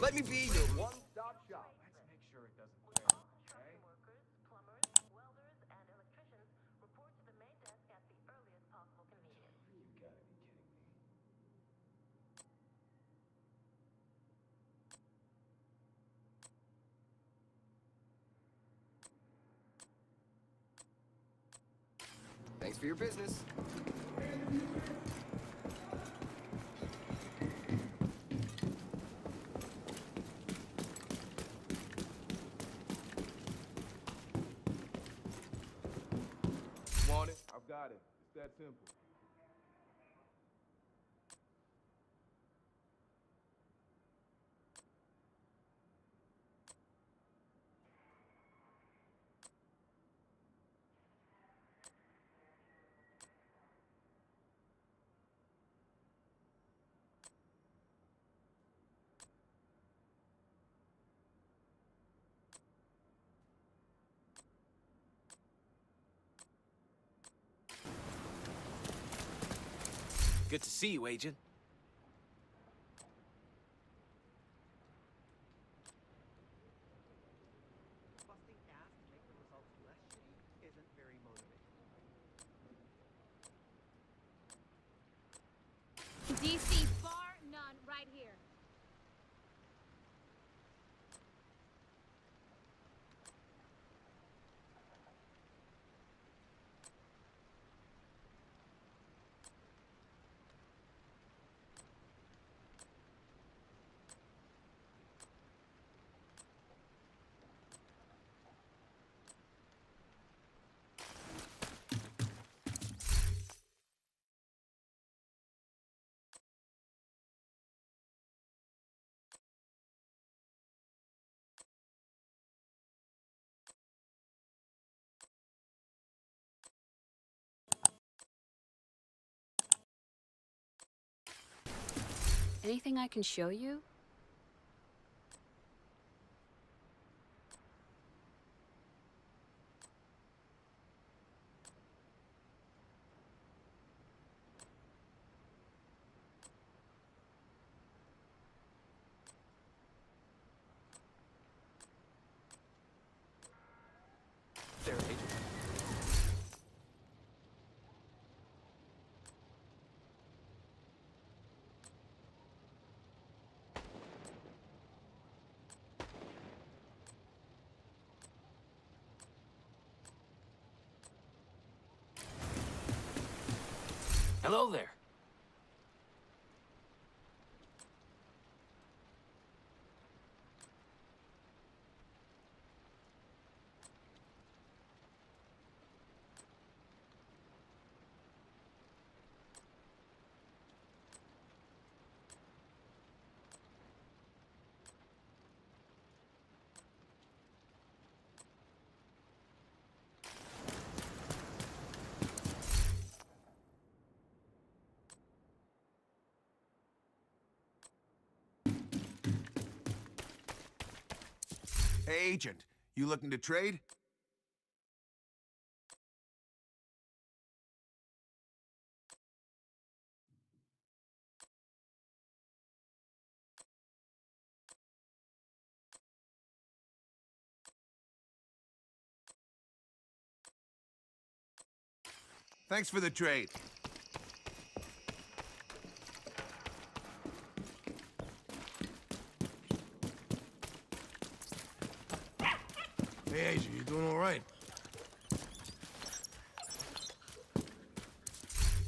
Let me be your one-stop shop. Let's make sure it doesn't fail, okay? Workers, plumbers, welders, and electricians report to the main desk at the earliest possible convenience. You gotta be kidding me. Thanks for your business. Want it? I've got it. It's that simple. Good to see you, Agent. Busting gas to make the results less shitty isn't very motivating. DC bar none right here. Anything I can show you? There, Agent. Hello there. Hey, Agent, you looking to trade? Thanks for the trade. Hey, Asia, you doing all right?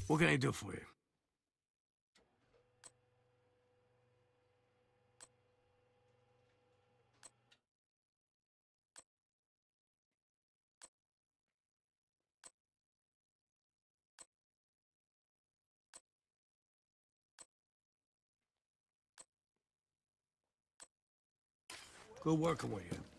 What can I do for you? Good working with you.